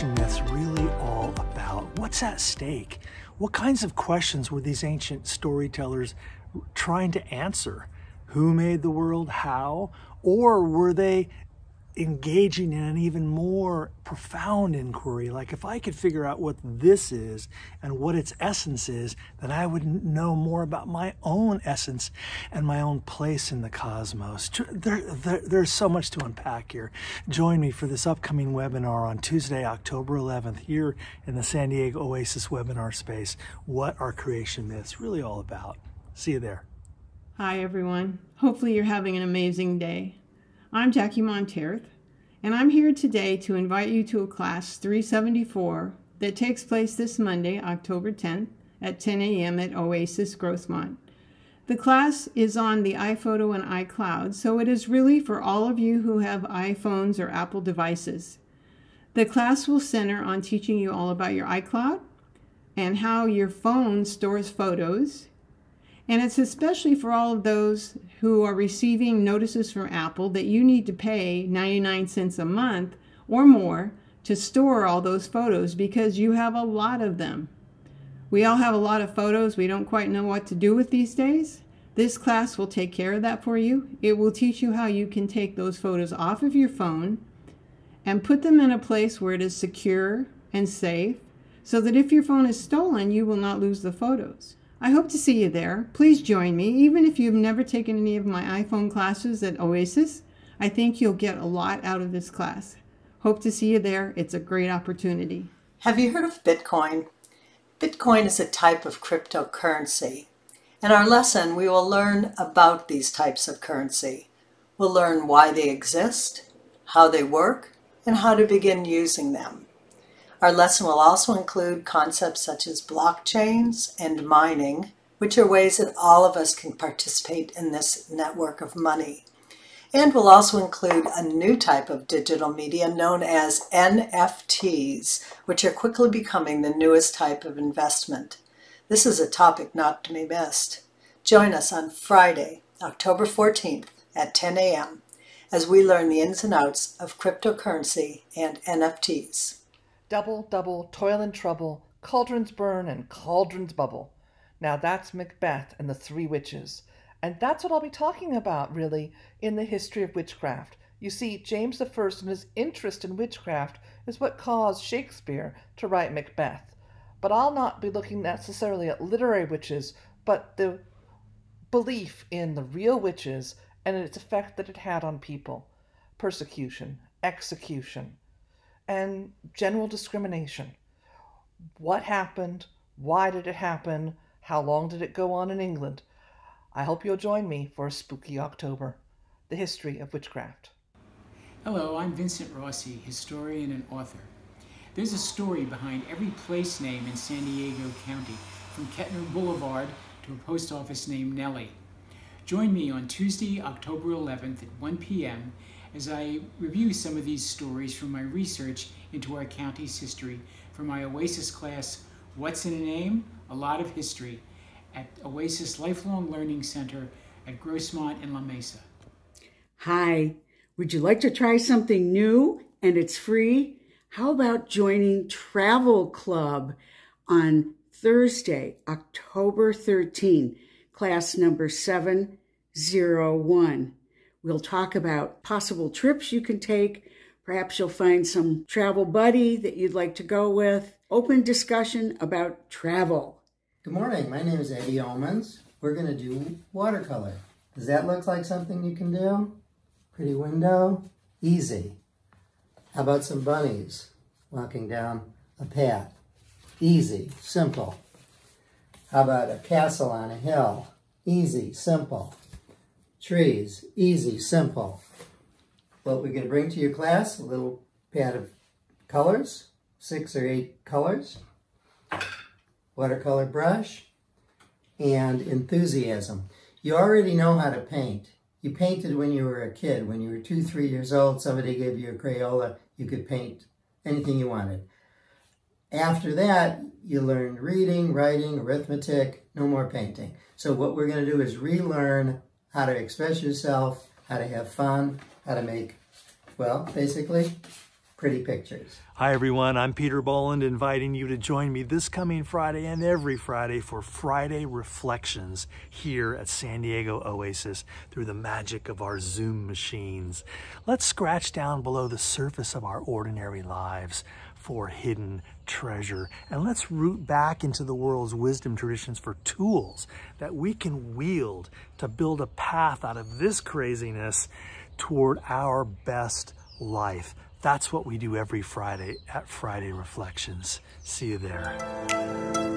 question that's really all about. What's at stake? What kinds of questions were these ancient storytellers trying to answer? Who made the world? How? Or were they engaging in an even more profound inquiry. Like if I could figure out what this is and what its essence is, then I would know more about my own essence and my own place in the cosmos. There, there, there's so much to unpack here. Join me for this upcoming webinar on Tuesday, October 11th, here in the San Diego Oasis webinar space. What are creation myths really all about? See you there. Hi, everyone. Hopefully, you're having an amazing day. I'm Jackie Monterth, and I'm here today to invite you to a class 374 that takes place this Monday, October 10th at 10 a.m. at Oasis Grossmont. The class is on the iPhoto and iCloud, so it is really for all of you who have iPhones or Apple devices. The class will center on teaching you all about your iCloud and how your phone stores photos and it's especially for all of those who are receiving notices from Apple that you need to pay 99 cents a month or more to store all those photos because you have a lot of them. We all have a lot of photos we don't quite know what to do with these days. This class will take care of that for you. It will teach you how you can take those photos off of your phone and put them in a place where it is secure and safe so that if your phone is stolen, you will not lose the photos. I hope to see you there. Please join me, even if you've never taken any of my iPhone classes at Oasis. I think you'll get a lot out of this class. Hope to see you there. It's a great opportunity. Have you heard of Bitcoin? Bitcoin is a type of cryptocurrency. In our lesson, we will learn about these types of currency. We'll learn why they exist, how they work, and how to begin using them. Our lesson will also include concepts such as blockchains and mining, which are ways that all of us can participate in this network of money. And we'll also include a new type of digital media known as NFTs, which are quickly becoming the newest type of investment. This is a topic not to be missed. Join us on Friday, October 14th at 10 a.m. as we learn the ins and outs of cryptocurrency and NFTs. Double, double, toil and trouble, cauldrons burn and cauldrons bubble. Now that's Macbeth and the Three Witches. And that's what I'll be talking about, really, in the history of witchcraft. You see, James I and his interest in witchcraft is what caused Shakespeare to write Macbeth. But I'll not be looking necessarily at literary witches, but the belief in the real witches and its effect that it had on people persecution, execution, and general discrimination. What happened? Why did it happen? How long did it go on in England? I hope you'll join me for a spooky October, the history of witchcraft. Hello, I'm Vincent Rossi, historian and author. There's a story behind every place name in San Diego County, from Kettner Boulevard to a post office named Nellie. Join me on Tuesday, October 11th at 1 p.m as I review some of these stories from my research into our county's history for my OASIS class, What's in a Name? A Lot of History, at OASIS Lifelong Learning Center at Grossmont in La Mesa. Hi, would you like to try something new and it's free? How about joining Travel Club on Thursday, October 13, class number 701? We'll talk about possible trips you can take. Perhaps you'll find some travel buddy that you'd like to go with. Open discussion about travel. Good morning. My name is Eddie Omens. We're going to do watercolor. Does that look like something you can do? Pretty window? Easy. How about some bunnies walking down a path? Easy, simple. How about a castle on a hill? Easy, simple. Trees, easy, simple. What we're going to bring to your class, a little pad of colors, six or eight colors, watercolor brush, and enthusiasm. You already know how to paint. You painted when you were a kid. When you were two, three years old, somebody gave you a Crayola, you could paint anything you wanted. After that, you learned reading, writing, arithmetic, no more painting. So what we're going to do is relearn how to express yourself, how to have fun, how to make, well, basically, pretty pictures. Hi, everyone. I'm Peter Bolland, inviting you to join me this coming Friday and every Friday for Friday Reflections here at San Diego Oasis through the magic of our Zoom machines. Let's scratch down below the surface of our ordinary lives for hidden treasure. And let's root back into the world's wisdom traditions for tools that we can wield to build a path out of this craziness toward our best life. That's what we do every Friday at Friday Reflections. See you there.